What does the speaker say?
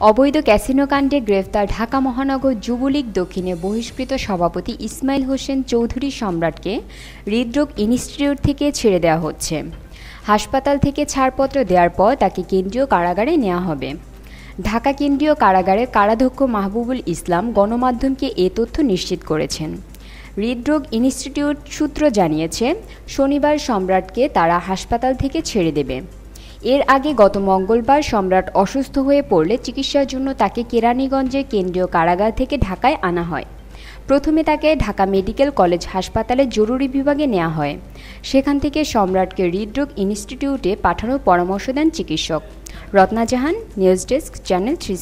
অবৈধ ক্যাসিনো কাণ্ডে গ্রেফতার ঢাকা মহানগর যুবলীগ দক্ষিণে বহিষ্কৃত সভাপতি ইসমাইল হোসেন চৌধুরী সম্রাটকে হৃদরোগ ইনস্টিটিউট থেকে ছেড়ে দেওয়া হচ্ছে। হাসপাতাল থেকে ছাড়পত্র দেওয়ার পর তাকে কেন্দ্রীয় কারাগারে নেওয়া হবে। ঢাকা কেন্দ্রীয় কারাগারের কারাধ্যক্ষ মাহবুবুল ইসলাম গণমাধ্যমকে এ তথ্য নিশ্চিত করেছেন। হৃদরোগ ইনস্টিটিউট সূত্র জানিয়েছে, শনিবার সম্রাটকে তারা হাসপাতাল থেকে ছেড়ে দেবে। এর আগে গত মঙ্গলবার সম্রাট অসুস্থ হয়ে পড়লে চিকিৎসার জন্য তাকে কেরানীগঞ্জের কেন্দ্রীয় কারাগার থেকে ঢাকায় আনা হয়। প্রথমে তাকে ঢাকা মেডিকেল কলেজ হাসপাতালে জরুরি বিভাগে নেওয়া হয়। সেখান থেকে সম্রাটকে হৃদরোগ ইনস্টিটিউটে পাঠানোর পরামর্শ দেন চিকিৎসক। Ratna Jahan news desk, channel three